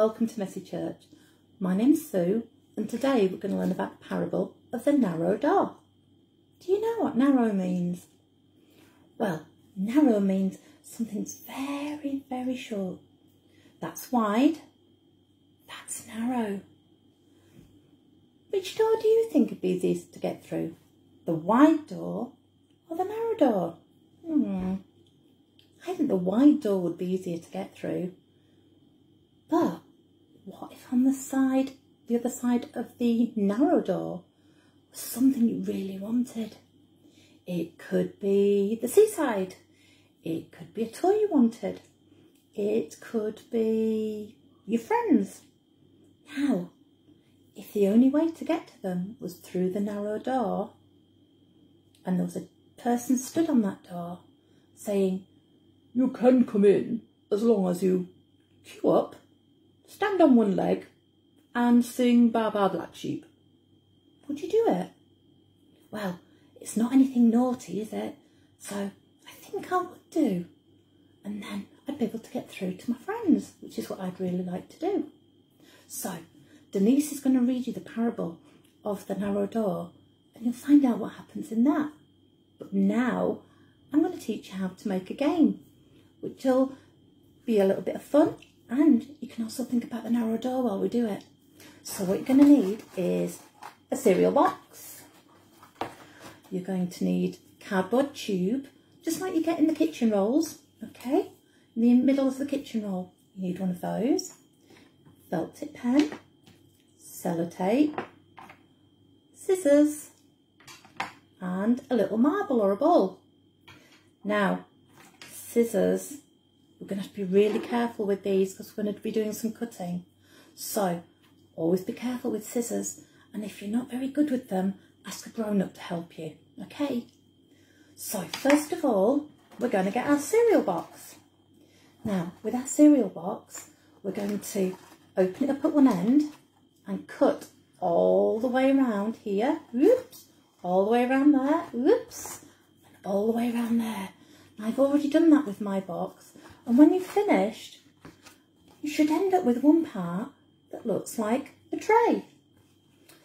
Welcome to Messy Church. My name's Sue and today we're going to learn about the parable of the narrow door. Do you know what narrow means? Well, narrow means something's very, very short. That's wide, that's narrow. Which door do you think would be easiest to get through? The wide door or the narrow door? Hmm. I think the wide door would be easier to get through. But what if on the side, the other side of the narrow door, was something you really wanted? It could be the seaside. It could be a toy you wanted. It could be your friends. Now, if the only way to get to them was through the narrow door, and there was a person stood on that door saying, You can come in as long as you queue up, stand on one leg, and sing Baa Baa Black Sheep. Would you do it? Well, it's not anything naughty, is it? So I think I would do. And then I'd be able to get through to my friends, which is what I'd really like to do. So Denise is going to read you the parable of the narrow door and you'll find out what happens in that. But now I'm going to teach you how to make a game, which will be a little bit of fun and can also think about the narrow door while we do it. So what you're going to need is a cereal box. You're going to need cardboard tube, just like you get in the kitchen rolls, okay? In the middle of the kitchen roll, you need one of those. Felt tip pen, sellotape, scissors, and a little marble or a ball. Now, scissors, we're going to have to be really careful with these because we're going to be doing some cutting. So, always be careful with scissors and if you're not very good with them, ask a grown-up to help you, okay? So, first of all, we're going to get our cereal box. Now, with our cereal box, we're going to open it up at one end and cut all the way around here, whoops, all the way around there, whoops, and all the way around there. I've already done that with my box. And when you've finished, you should end up with one part that looks like a tray.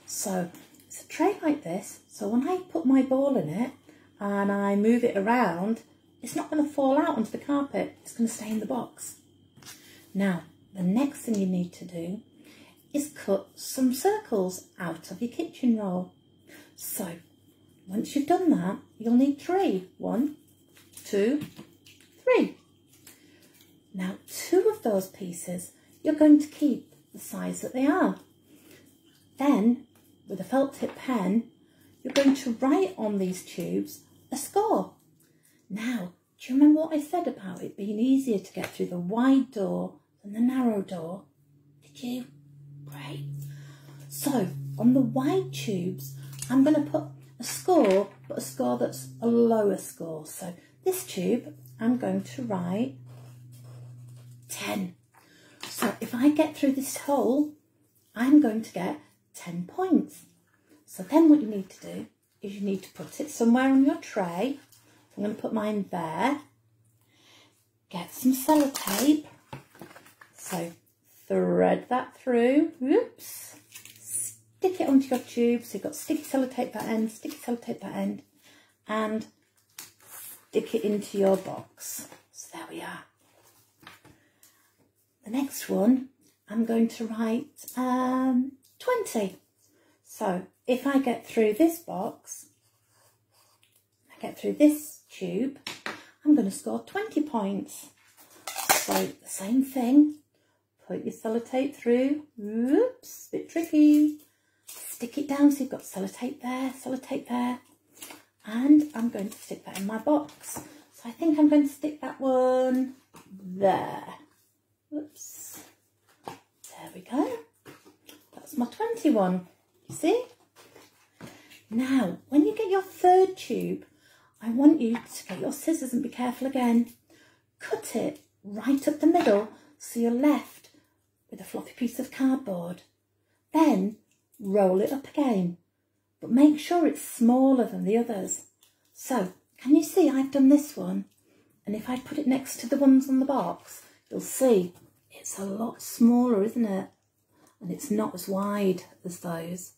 So it's a tray like this. So when I put my ball in it and I move it around, it's not going to fall out onto the carpet. It's going to stay in the box. Now, the next thing you need to do is cut some circles out of your kitchen roll. So once you've done that, you'll need three. One, two, three. Now, two of those pieces you're going to keep the size that they are. Then, with a felt tip pen, you're going to write on these tubes a score. Now, do you remember what I said about it being easier to get through the wide door than the narrow door? Did you? Great. So, on the wide tubes, I'm going to put a score, but a score that's a lower score. So this tube, I'm going to write 10. So if I get through this hole, I'm going to get 10 points. So then what you need to do is you need to put it somewhere on your tray. I'm going to put mine there. Get some sellotape. So thread that through. Oops. stick it onto your tube. So you've got sticky sellotape that end, sticky sellotape that end, and stick it into your box. So there we are. The next one, I'm going to write um, 20. So if I get through this box, I get through this tube, I'm going to score 20 points. So the same thing, put your sellotape through, oops, bit tricky, stick it down so you've got sellotape there, sellotape there. And I'm going to stick that in my box. So I think I'm going to stick that one there. Oops. There we go. That's my 21. You see? Now, when you get your third tube, I want you to get your scissors and be careful again. Cut it right up the middle so you're left with a floppy piece of cardboard. Then roll it up again, but make sure it's smaller than the others. So, can you see I've done this one? And if I put it next to the ones on the box, you'll see it's a lot smaller, isn't it? And it's not as wide as those.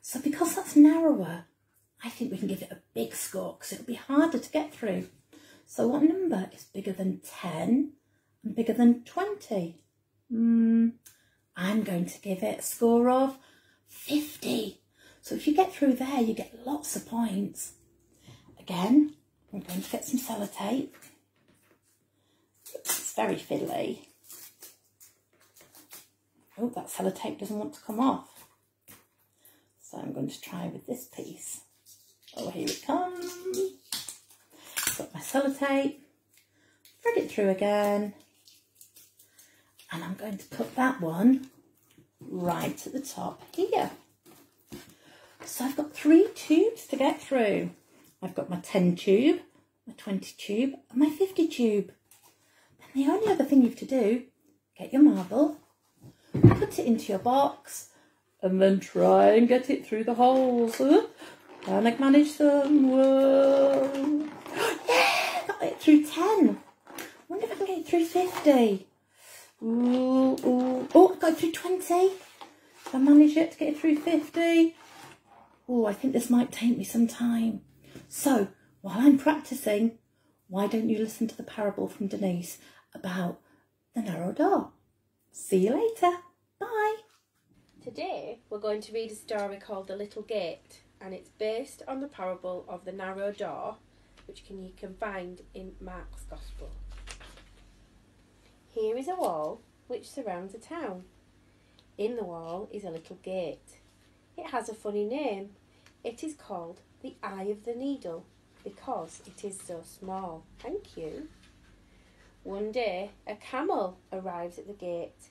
So because that's narrower, I think we can give it a big score because it'll be harder to get through. So what number is bigger than 10 and bigger than 20? Mm, I'm going to give it a score of 50. So if you get through there, you get lots of points. Again, I'm going to get some sellotape. It's very fiddly. Oh, that sellotape doesn't want to come off. So I'm going to try with this piece. Oh, here it comes. Got my sellotape. Thread it through again. And I'm going to put that one right at the top here. So I've got three tubes to get through. I've got my 10 tube, my 20 tube and my 50 tube. The only other thing you have to do, get your marble, put it into your box and then try and get it through the holes. And I managed them. Whoa. Yeah, got it through 10. wonder if I can get it through 50. Ooh, ooh. Oh, I got it through 20. I managed it to get it through 50. Oh, I think this might take me some time. So, while I'm practicing, why don't you listen to the parable from Denise about the narrow door? See you later. Bye. Today, we're going to read a story called The Little Gate, and it's based on the parable of the narrow door, which can, you can find in Mark's Gospel. Here is a wall which surrounds a town. In the wall is a little gate. It has a funny name. It is called the Eye of the Needle because it is so small. Thank you. One day, a camel arrives at the gate.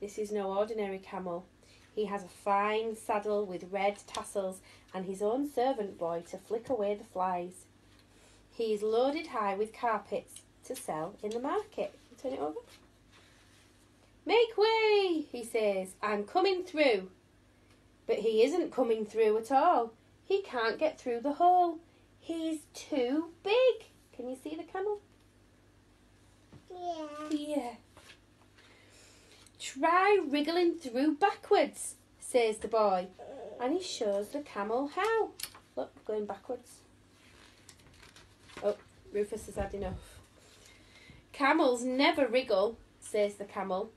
This is no ordinary camel. He has a fine saddle with red tassels and his own servant boy to flick away the flies. He is loaded high with carpets to sell in the market. Turn it over. Make way, he says. I'm coming through. But he isn't coming through at all. He can't get through the hole. He's too big. Can you see the camel? Yeah. Yeah. Try wriggling through backwards, says the boy. And he shows the camel how. Look, going backwards. Oh, Rufus has had enough. Camels never wriggle, says the camel.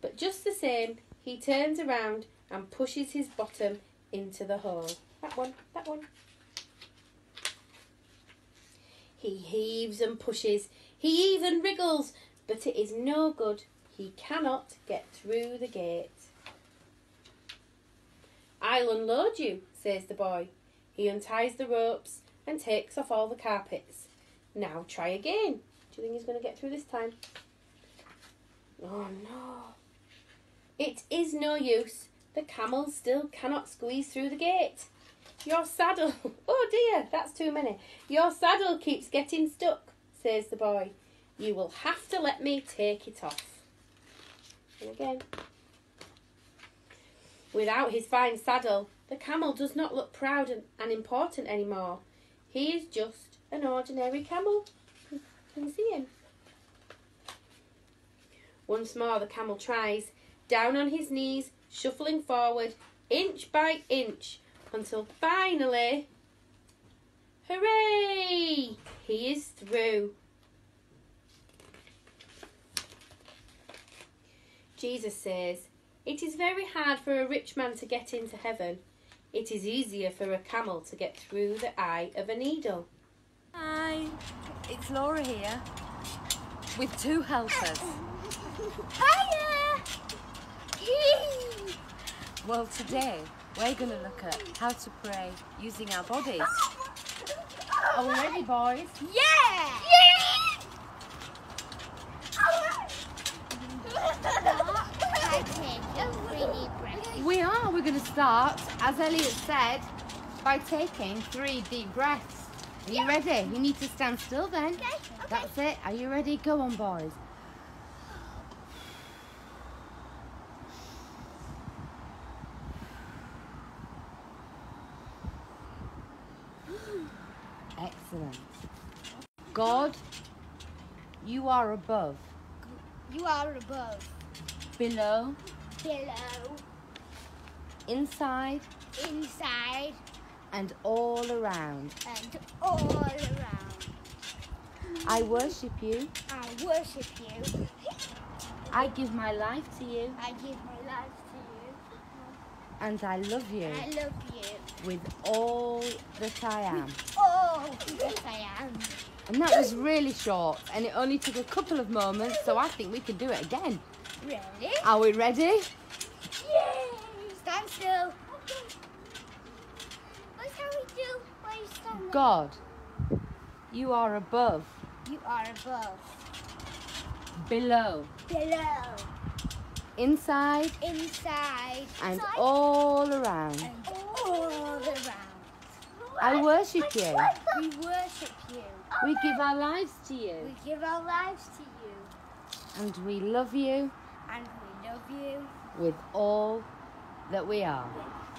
But just the same, he turns around and pushes his bottom into the hole. That one, that one. He heaves and pushes. He even wriggles, but it is no good. He cannot get through the gate. I'll unload you, says the boy. He unties the ropes and takes off all the carpets. Now try again. Do you think he's going to get through this time? Oh no. It is no use. The camel still cannot squeeze through the gate. Your saddle, oh dear, that's too many. Your saddle keeps getting stuck, says the boy. You will have to let me take it off. Again. Without his fine saddle, the camel does not look proud and, and important anymore. He is just an ordinary camel. Can you see him? Once more the camel tries, down on his knees, shuffling forward, inch by inch, until finally, hooray! He is through. Jesus says, It is very hard for a rich man to get into heaven. It is easier for a camel to get through the eye of a needle. Hi, it's Laura here with two helpers. Hiya! Well, today we're going to look at how to pray using our bodies. Are we ready, boys? Yeah! I take a really breath. We are. We're going to start, as Elliot said, by taking three deep breaths. Are you ready? You need to stand still then. Okay, okay. That's it. Are you ready? Go on, boys. Excellent. God, you are above. You are above. below, Below. Inside, Inside. and all around. And all around. I worship you. I worship you. I give my life to you. I give my life to you. And I love you I love you. with all that I am. Oh, yes I am. And that was really short, and it only took a couple of moments, so I think we can do it again. Ready? Are we ready? Yay! Stand still. What's how we do when you stand? God, you are above, You are above. below, Below. inside, Inside. and Inside. all around. And all around. I worship you. We worship you. Oh, we give our lives to you. We give our lives to you. and we love you And we love you. with all that we are.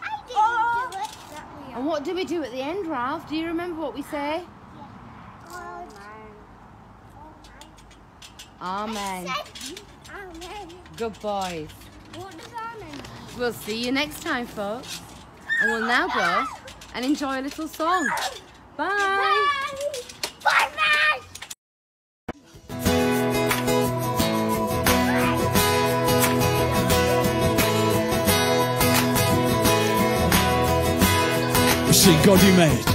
I didn't do oh. it. That we And what do we do at the end, Ralph? Do you remember what we say? are. Amen. Amen. Good boys. What does amen mean? We'll see you next time, folks. And we'll now go and enjoy a little song. Bye. Bye. God, you made.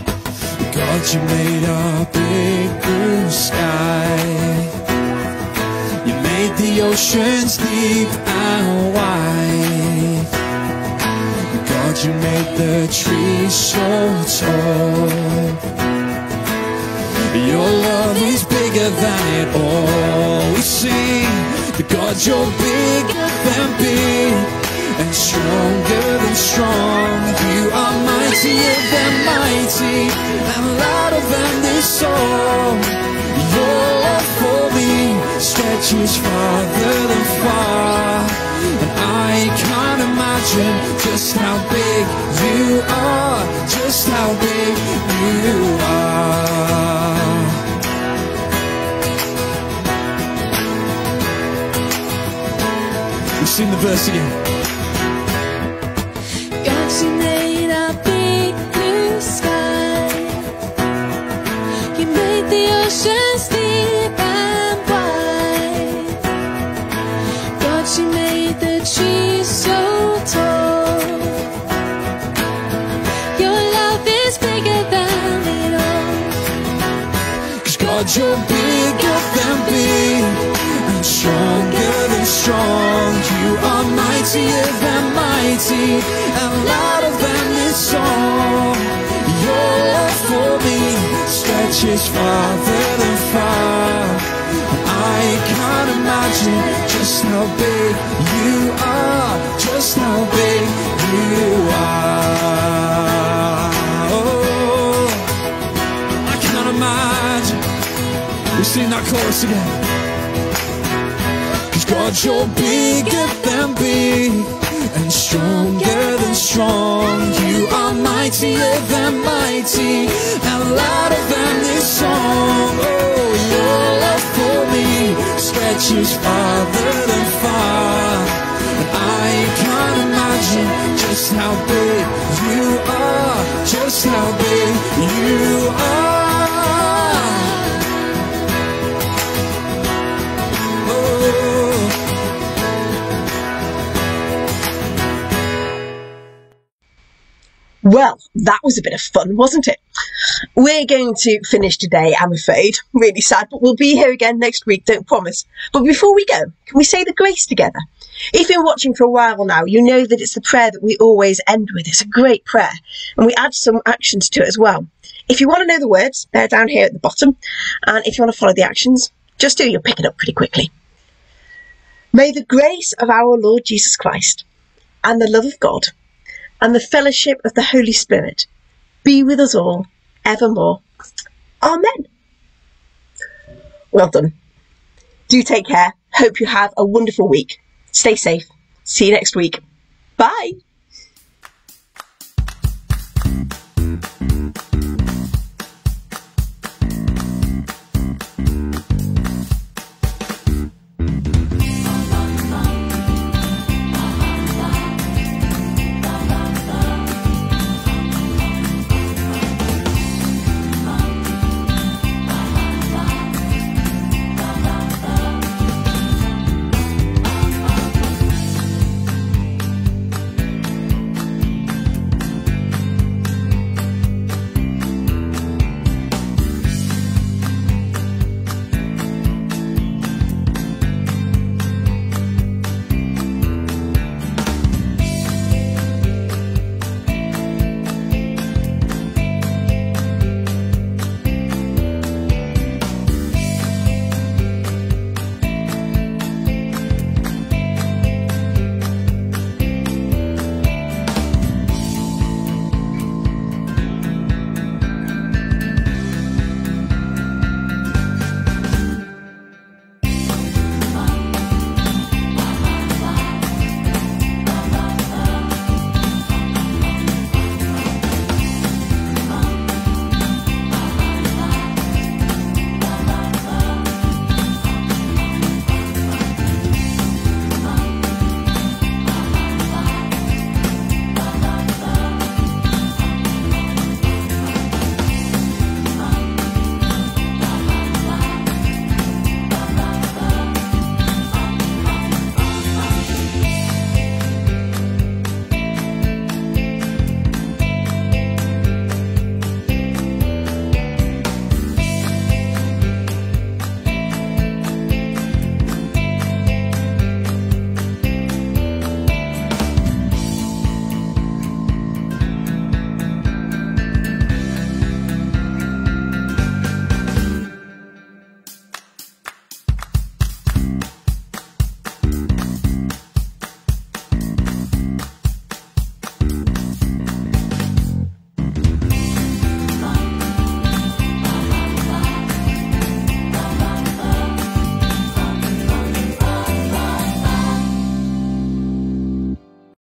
God, you made a big blue sky. You made the oceans deep and wide. God, you made the trees so tall. Your love is bigger than it all. We sing that God, you're bigger than big and stronger than strong. You are mightier than mighty and louder than this song. Your love for me stretches farther than far. And I can't imagine just how big you are, just how big you are. We sing the verse again. Strong. You are mightier than mighty and louder than this song. Your love for me stretches farther than far. I can't imagine just how big you are, just how big you are. Oh. I can't imagine. We sing that chorus again. God, you're bigger than big and stronger than strong. You are mightier than mighty and louder than this song. Oh, your love for me stretches farther than far. And I can't imagine just how big you are, just how big you are. That was a bit of fun, wasn't it? We're going to finish today, I'm afraid. Really sad, but we'll be here again next week, don't promise. But before we go, can we say the grace together? If been watching for a while now, you know that it's the prayer that we always end with. It's a great prayer, and we add some actions to it as well. If you want to know the words, they're down here at the bottom, and if you want to follow the actions, just do, you'll pick it up pretty quickly. May the grace of our Lord Jesus Christ and the love of God and the fellowship of the Holy Spirit be with us all evermore. Amen. Well done. Do take care. Hope you have a wonderful week. Stay safe. See you next week. Bye.